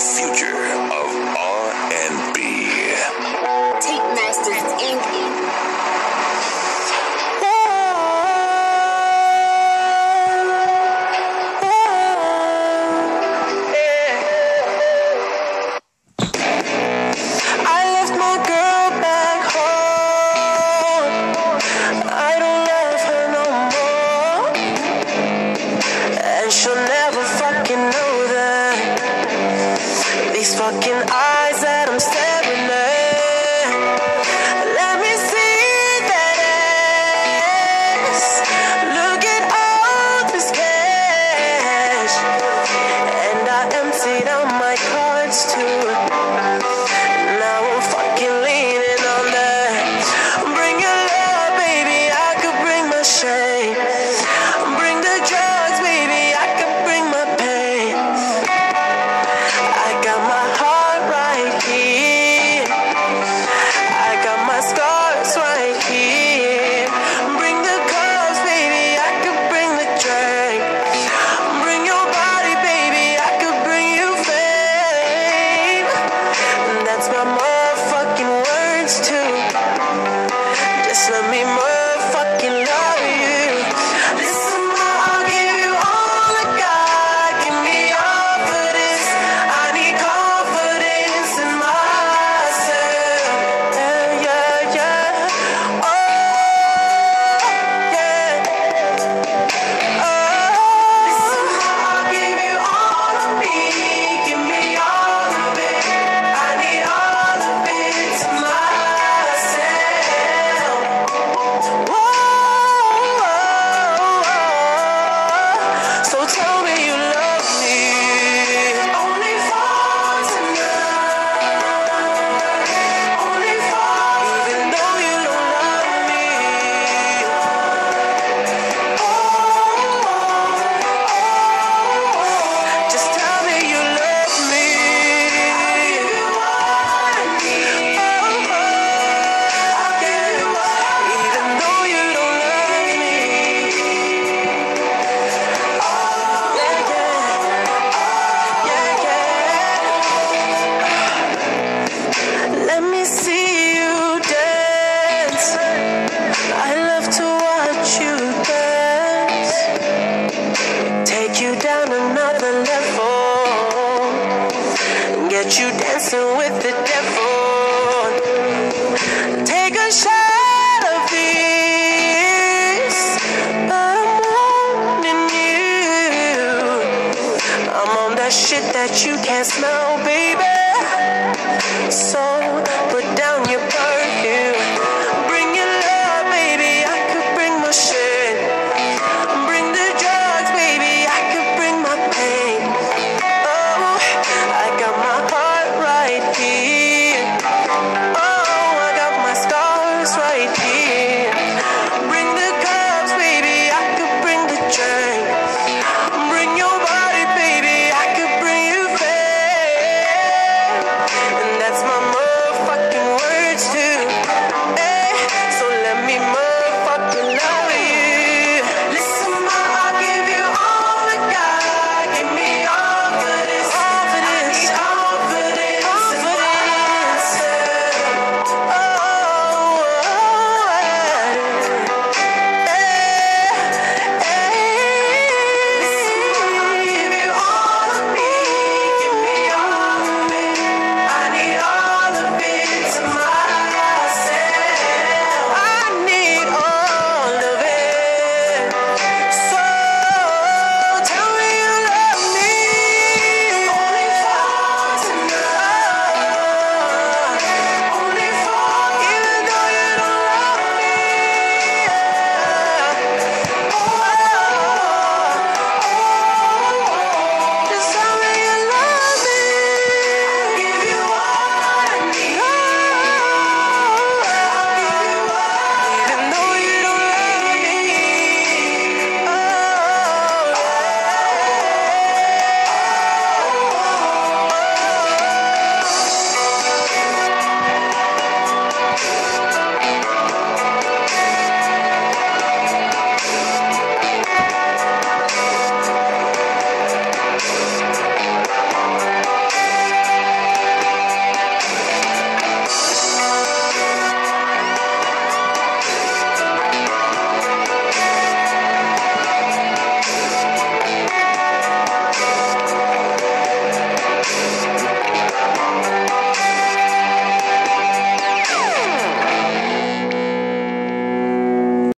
future fucking eyes that shit